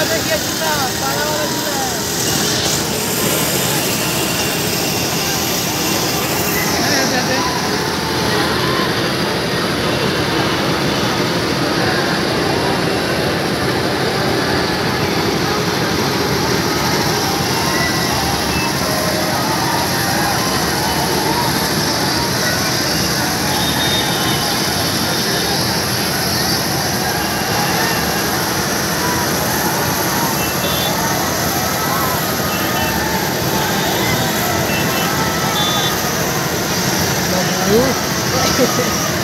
वाला किया जितना ताला वाला 오.